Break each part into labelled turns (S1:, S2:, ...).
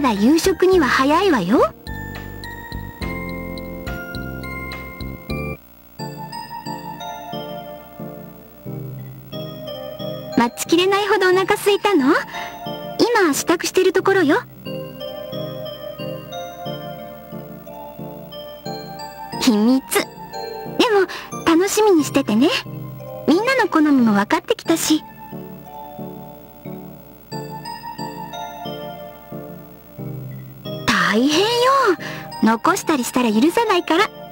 S1: まだ夕食には早いわよ。待ちきれないほどお腹すいたの？今支度してるところよ。秘密。でも楽しみにしててね。みんなの好みも分かってきたし。大変よ。残したりしたら許さないから。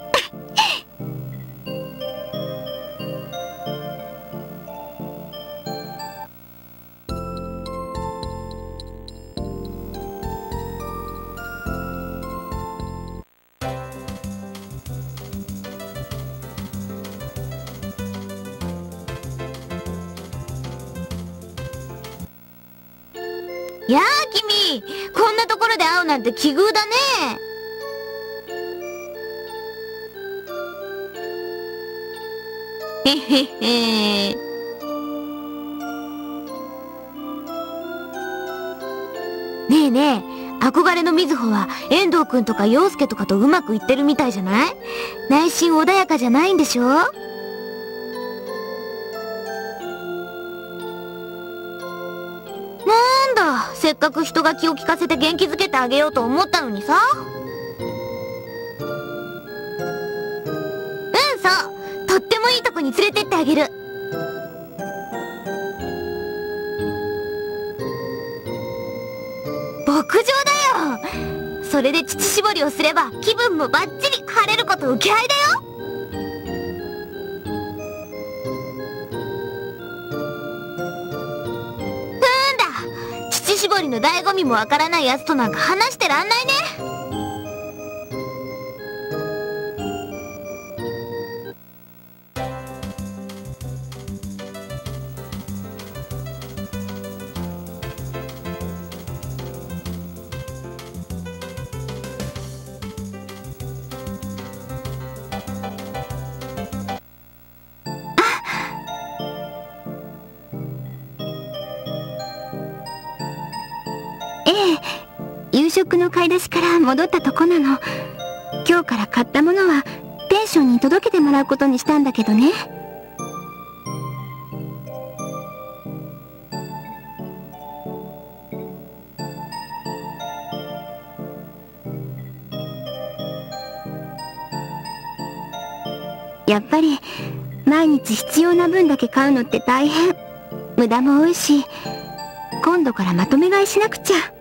S2: なんて奇遇だね。ねえねえ憧れのみずほは遠藤くんとか陽介とかとうまくいってるみたいじゃない？内心穏やかじゃないんでしょ？っかく人が気を利かせて元気づけてあげようと思ったのにさ。うんそう。とってもいいとこに連れてってあげる。牧場だよ。それで乳搾りをすれば気分もバッチリ晴れること受け合いだよ。絞りの醍醐味もわからないやつとなんか話してらんないね。
S1: 食の買い出しから戻ったとこなの。今日から買ったものはペンションに届けてもらうことにしたんだけどね。やっぱり毎日必要な分だけ買うのって大変。無駄も多いし今度からまとめ買いしなくちゃ。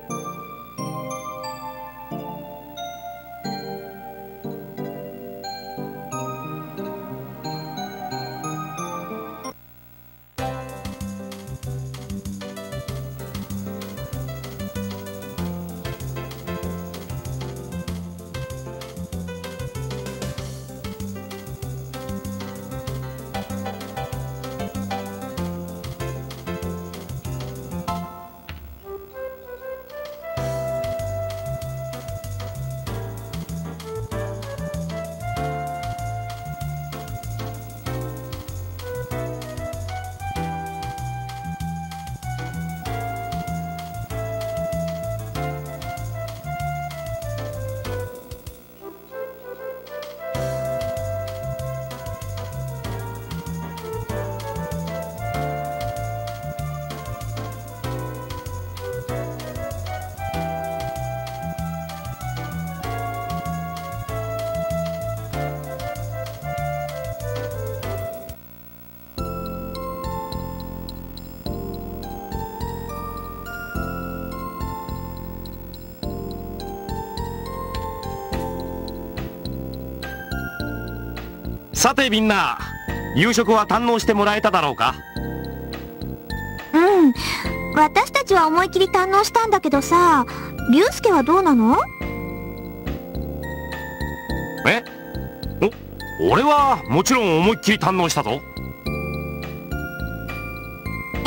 S3: さてみんな夕食は堪能してもらえただろうか？
S2: うん。私たちは思い切り堪能したんだけどさ龍介はどうなの？
S3: え？お俺はもちろん思いっきり堪能したぞ。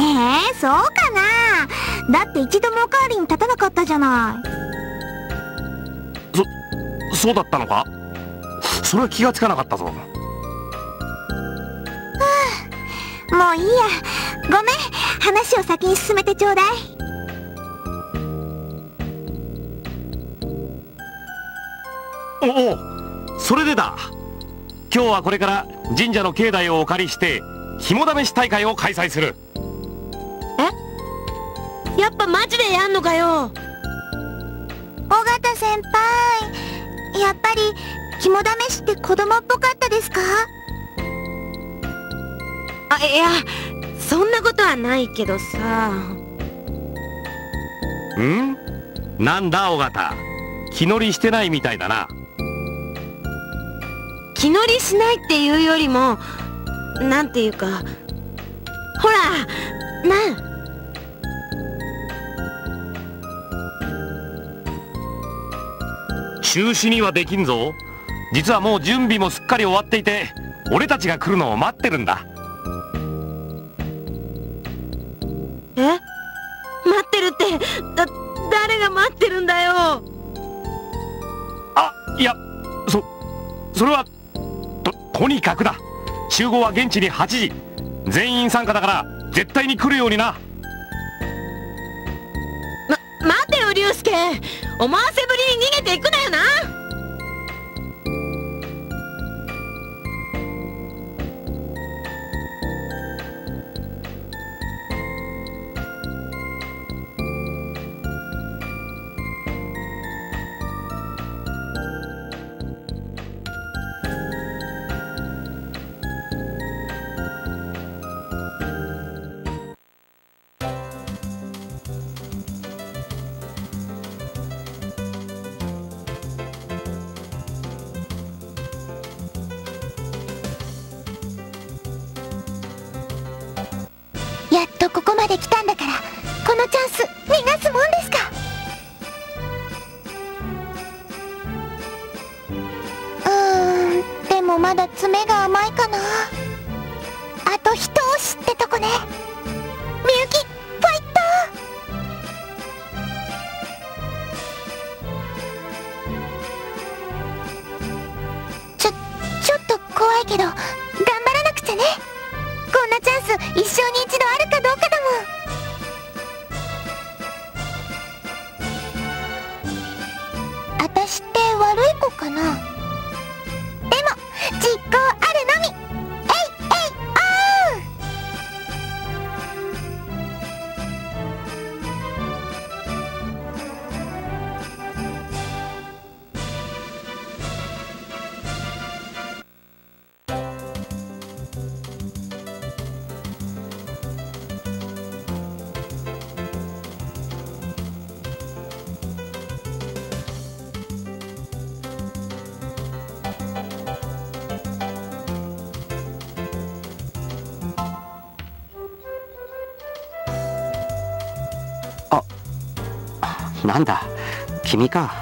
S2: えー、そうかな。だって一度もおかわりに立たなかったじゃない。
S3: そうだったのか？それは気がつかなかったぞ
S2: もういいや。ごめん。話を先に進めてちょうだい。
S3: おおそれでだ。今日はこれから神社の境内をお借りして肝試し大会を開催する。
S4: え？やっぱマジでやんのかよ。
S2: 尾形先輩やっぱり肝試しって子供っぽかったですか？
S4: あいやそんなことはないけどさ。
S3: ん？なんだ尾形？気乗りしてないみたいだな。
S4: 気乗りしないっていうよりもなんていうかほらな
S3: 中止にはできんぞ。実はもう準備もすっかり終わっていて俺たちが来るのを待ってるんだ
S4: るんだよ。
S3: あいやそそれはととにかくだ。集合は現地に8時。全員参加だから絶対に来るようにな。
S4: ま待てよ竜介。思わせぶりに逃げていくなよな
S2: まだ爪が甘いかな。あと一押しってとこね。みゆきファイト！ちょちょっと怖いけど頑張らなくちゃね。こんなチャンス一生に一度あるかどうかだもん。あたしって悪い子かな？
S5: なんだ？君か。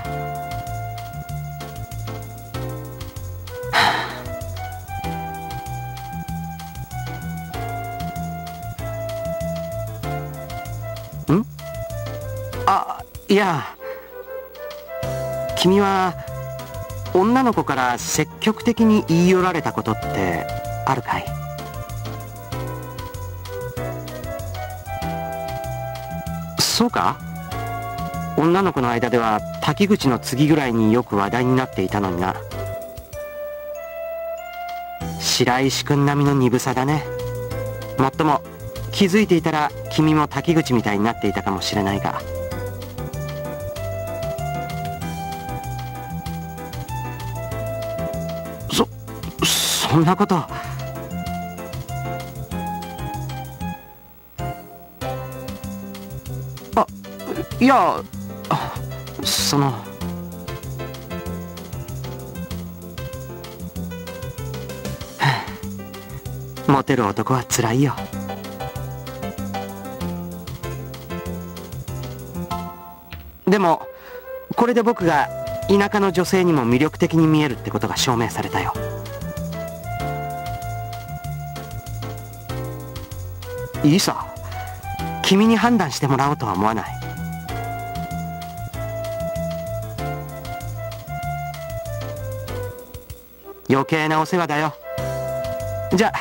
S5: ん？あいや。君は女の子から積極的に言い寄られたことってあるかい？そうか？女の子の間では滝口の次ぐらいによく話題になっていたのにな。白石君並みの鈍さだね。もっとも気づいていたら君も滝口みたいになっていたかもしれないが。そそんなこと。あいやあその。モテる男はつらいよ。でもこれで僕が田舎の女性にも魅力的に見えるってことが証明されたよ。いいさ。君に判断してもらおうとは思わない。余計なお世話だよ。じゃあ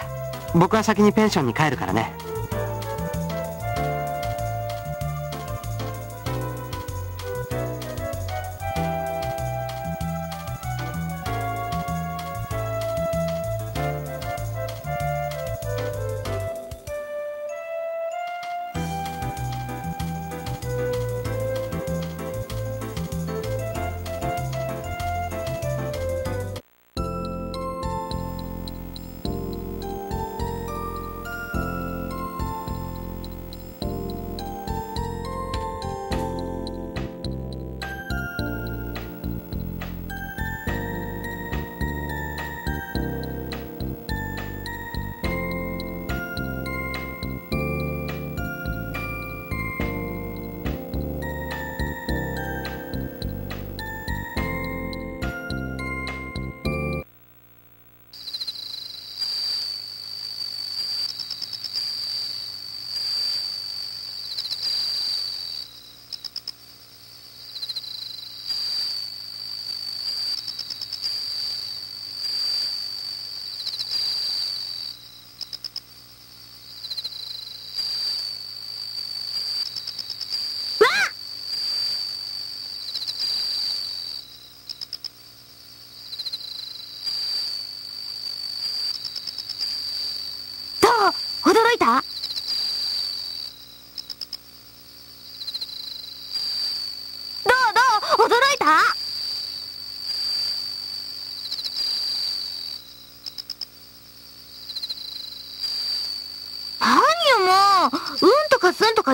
S5: 僕は先にペンションに帰るからね。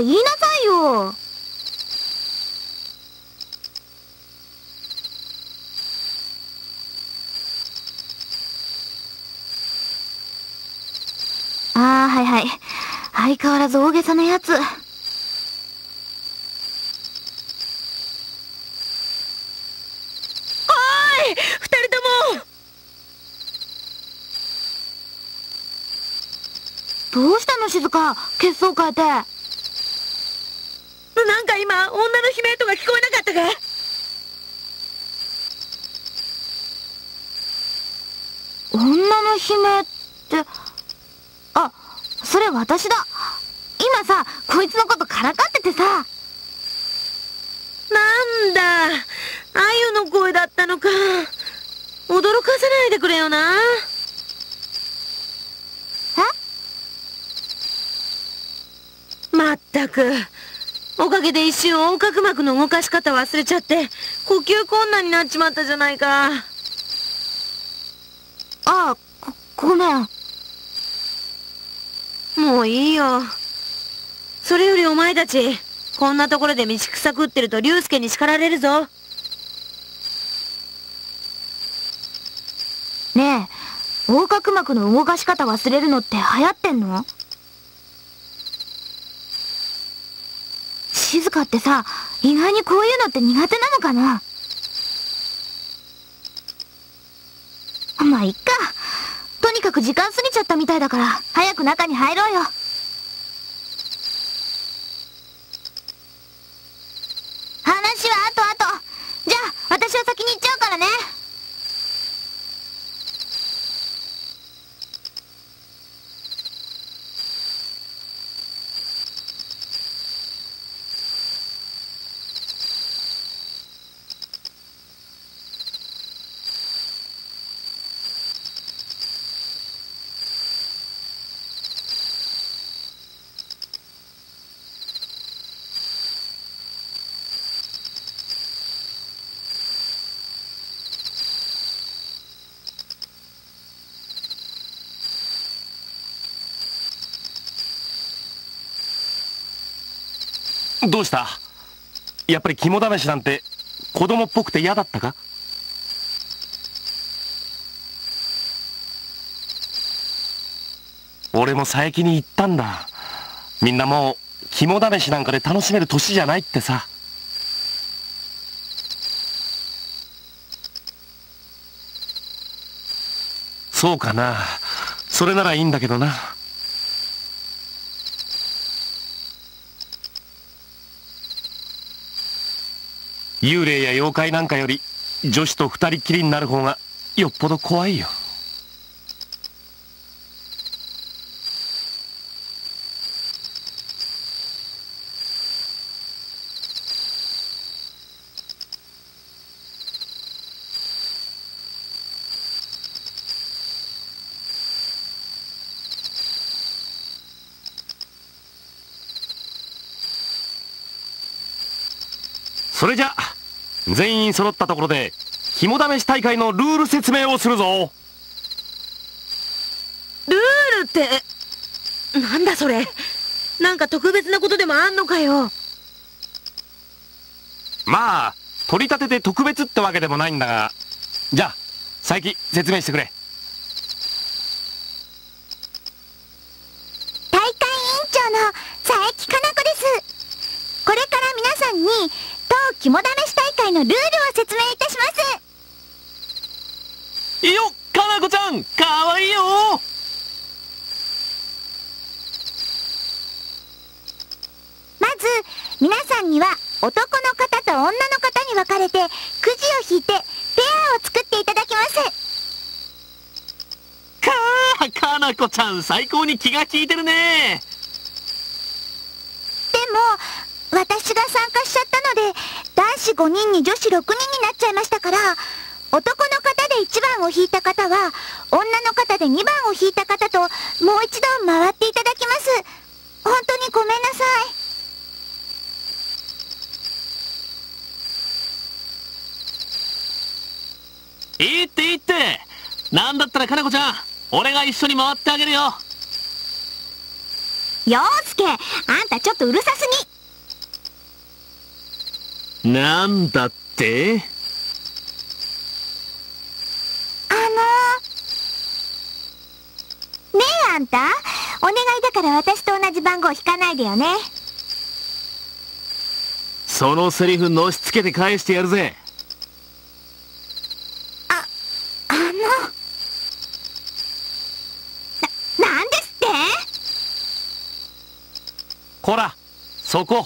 S2: 言いなさいよ。ああ、はいはい。相変わらず大げさなやつ。
S4: 二人とも
S2: どうしたの静か血相変えて。
S4: 今、女の悲鳴とか聞こえなかったか？
S2: 女の悲鳴って、あ、それ私だ。今さ、こいつのことからかっててさ。
S4: なんだ、あゆの声だったのか。驚かせないでくれよな。まったく。おかげで一瞬横隔膜の動かし方忘れちゃって、呼吸困難になっちまったじゃないか。
S2: あ、ご、ごめん。
S4: もういいよ。それよりお前たち、こんなところで道草食ってると竜介に叱られるぞ。
S2: ねえ、横隔膜の動かし方忘れるのって流行ってんの？かってさ、意外にこういうのって苦手なのかな？まあ、いっか。とにかく時間過ぎちゃったみたいだから、早く中に入ろうよ。話は後々。じゃあ、私は先に行っちゃうからね。
S3: どうした？やっぱり肝試しなんて子供っぽくて嫌だったか？俺も佐伯に言ったんだ。みんなもう肝試しなんかで楽しめる年じゃないってさ。そうかな。それならいいんだけどな。幽霊や妖怪なんかより女子と二人きりになる方がよっぽど怖いよ。それじゃあ全員揃ったところで肝試し大会のルール説明をするぞ
S4: ルールって、なんだそれ。なんか特別なことでもあんのかよ。
S3: まあ取り立てて特別ってわけでもないんだがじゃあ佐伯説明してくれ
S6: 大会委員長の佐伯かな子です。これから皆さんに、当肝試し大会のルールを説明いたします。
S3: いいよかなこちゃんかわいいよ
S6: まず、皆さんには、男の方と女の方に分かれて、くじを引いて、ペアを作っていただきます。
S3: かあかなこちゃん最高に気が利いてるね
S6: でも、私が参加しちゃったので、男子5人に女子6人になっちゃいましたから、男の方で1番を引いた方は、
S2: 女の方で2番を引いた方ともう一度回っていただきます。本当にごめんなさい。
S7: いいっていいってなんだったらかなこちゃん俺が一緒に回ってあげるよ
S8: 陽介、あんたちょっとうるさす
S7: ぎなんだって
S2: あのねえあんた、お願いだから私と同じ番号引かないでよね。
S7: そのセリフのしつけて返してやるぜ。
S2: あの、な、なんですって？
S3: こらそこ。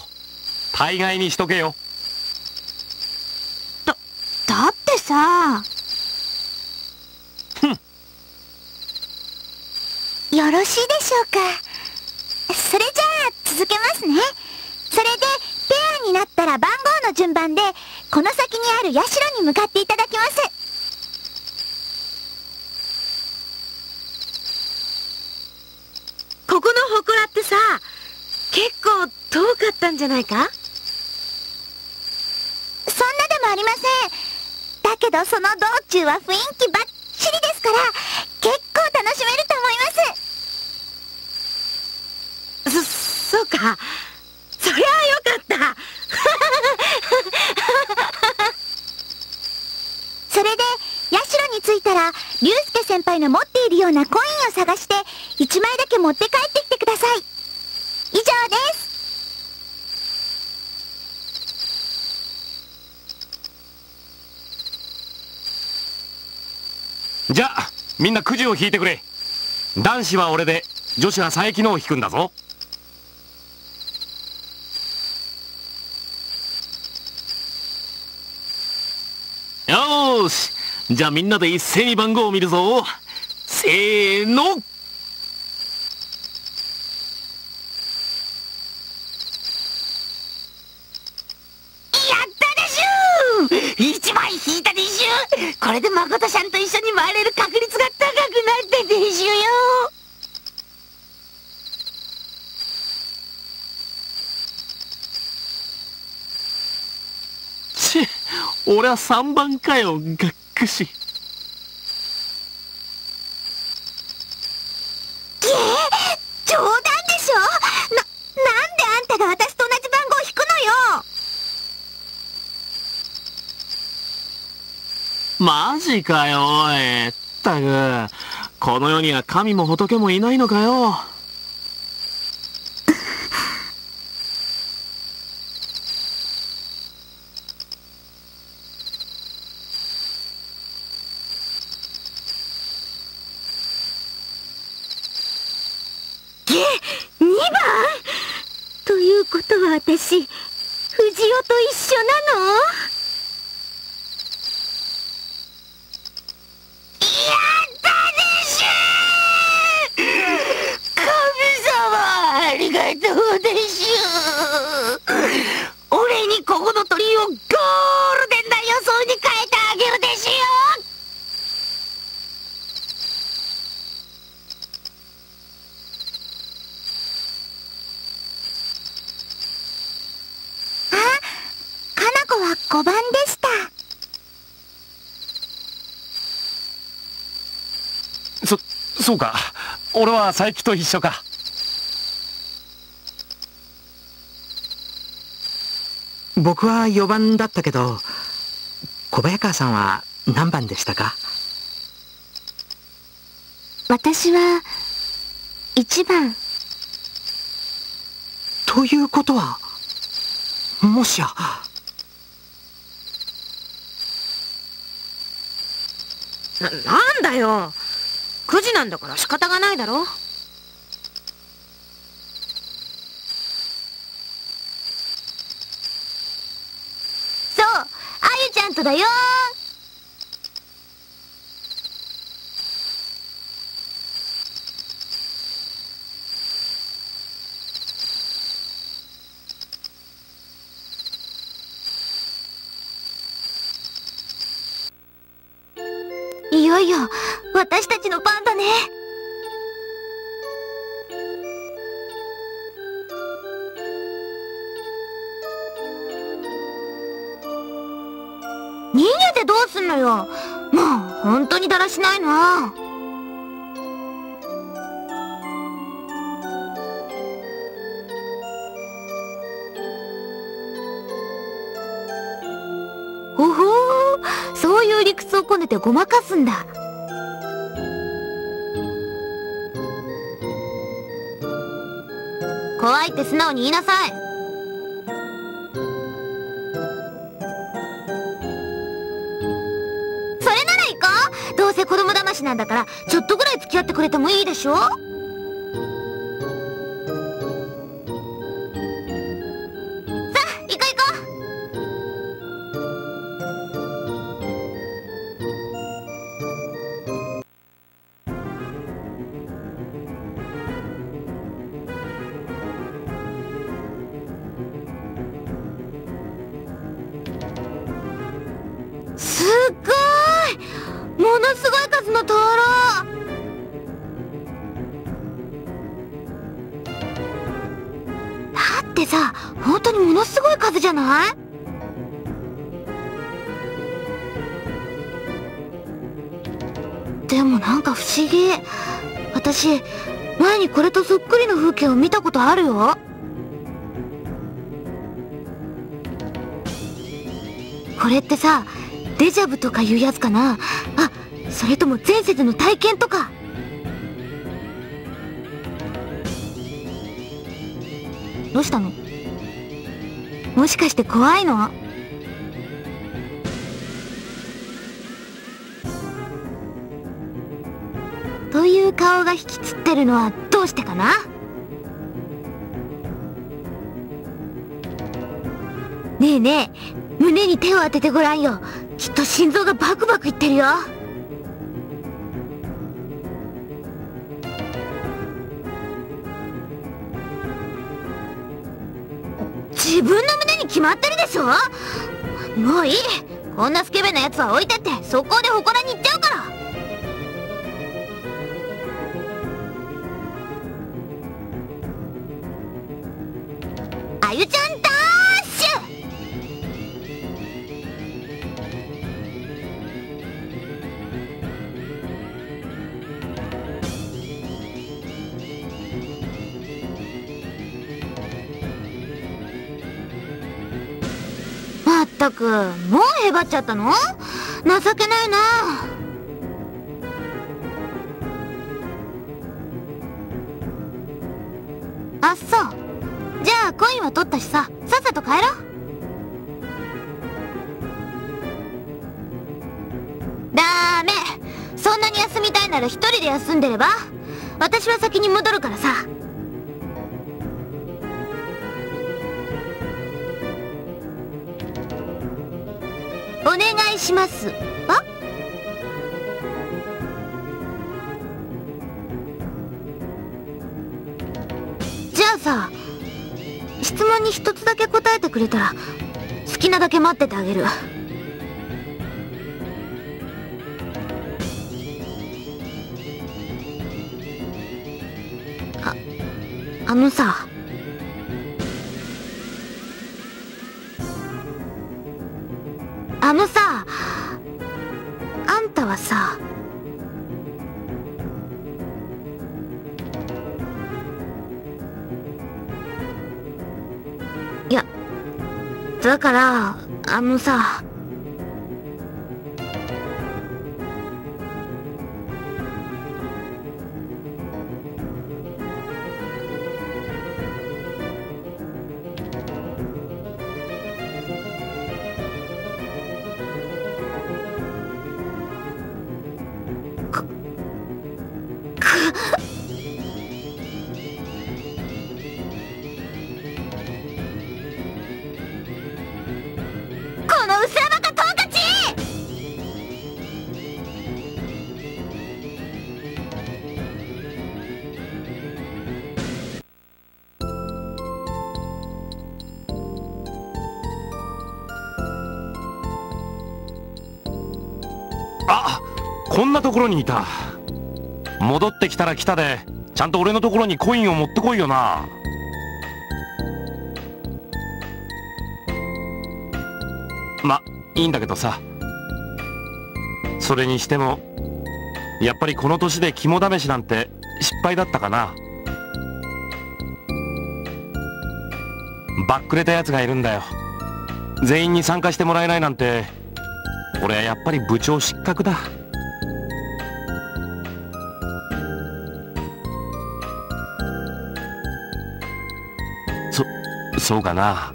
S3: 大概にしとけよ。
S8: だってさ、
S2: よろしいでしょうか。それじゃあ、続けますね。それで、ペアになったら番号の順番で、この先にある社に向かっていただきます。
S4: ここの祠ってさ、結構遠かったんじゃないか？
S2: そんなでもありません。だけどその道中は雰囲気バッチリですから、結構楽しめると思います。
S4: そ、そうか。そりゃあよかった。
S2: それで、社に着いたら、竜介先輩の持っているようなコインを探して、1枚だけ持って帰ってきてください。以上です。
S3: じゃあみんなくじを引いてくれ男子は俺で女子は佐伯のを引くんだぞ
S7: よーしじゃあみんなで一斉に番号を見るぞ。せーの。
S8: やったでしゅー。一枚引いたでしゅこれで誠ちゃんと一緒に回れる確率が高くなってでしゅよ。
S7: ち俺は3番かよ。がっくし
S2: 冗談でしょ？な、なんであんたが私と同じ番号を引くのよ？
S7: マジかよおいったく。この世には神も仏もいないのかよ
S2: 2番ということは私、藤尾藤尾と一緒なの？
S8: ありがとう俺にここの鳥をゴールデンな予想に変えてあげるでしゅよ
S2: かな子は5番でした。
S3: そそうか俺は佐伯と一緒か
S5: 僕は4番だったけど小早川さんは何番でしたか？
S2: 私は、1番。
S5: ということはもしや
S4: な、なんだよ。9時なんだから仕方がないだろ。
S8: い
S2: う理屈をこねてごまかすんだ。怖いって素直に言いなさい。それなら行こう。どうせ子供騙しなんだからちょっとぐらい付き合ってくれてもいいでしょってさ本当にものすごい数じゃない？でもなんか不思議。私前にこれとそっくりの風景を見たことあるよ。これってさデジャブとかいうやつかな？あそれとも前世での体験とか？どうしたの？もしかして怖いの？という顔が引きつってるのはどうしてかな？ねえねえ胸に手を当ててごらんよ。きっと心臓がバクバクいってるよ。自分の胸に決まってるでしょ？もういい。こんなスケベなやつは置いてって速攻で祠に行っちゃうから。ったくもうへばっちゃったの？情けないな。あっそう。じゃあコインは取ったしさ。さっさと帰ろう。ダメ。そんなに休みたいなら一人で休んでれば私は先に戻るからさ。お願いします。わ？じゃあさ質問に一つだけ答えてくれたら好きなだけ待っててあげる。ああのさのさ。
S3: ところにいた。戻ってきたら来たで。ちゃんと俺のところにコインを持ってこいよな。まいいんだけどさ。それにしてもやっぱりこの年で肝試しなんて失敗だったかな。バックれたやつがいるんだよ。全員に参加してもらえないなんて俺はやっぱり部長失格だ。そうかな。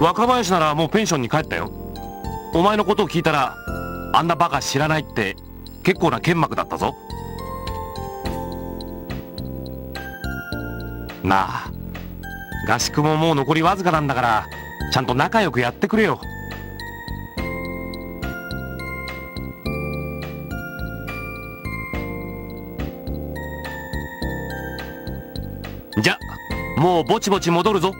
S3: 若林ならもうペンションに帰ったよ。お前のことを聞いたらあんなバカ知らないって結構な剣幕だったぞ。なあ合宿ももう残りわずかなんだからちゃんと仲良くやってくれよ。じゃもうぼちぼち戻るぞ。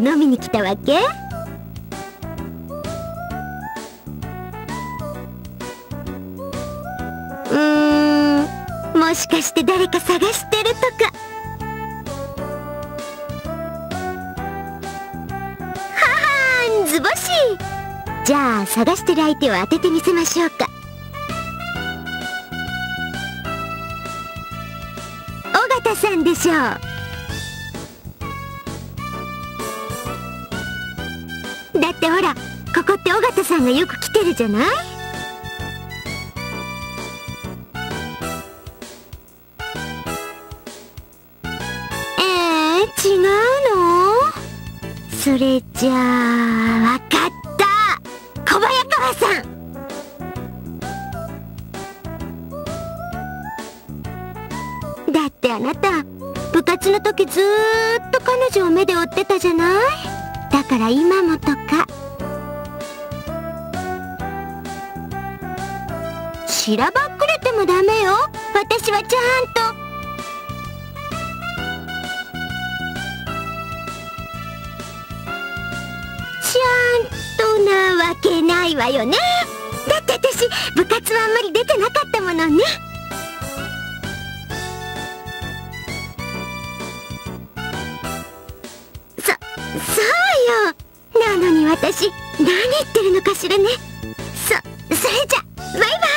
S6: く飲みに来たわけ？うんもしかして誰か探してるとか。ははんズボシじゃあ探してる相手を当ててみせましょうか。尾形さんでしょう。ってほらここって尾形さんがよく来てるじゃない？えー、違うの？それじゃあわかった。小早川さん。だってあなた部活の時ずっと彼女を目で追ってたじゃない？だから今もとか。しらばっくれてもダメよ。私はちゃんと。ちゃんとなわけないわよね。だって私部活はあんまり出てなかったものね。そそうよ。なのに私何言ってるのかしらね。そそれじゃバイバイ。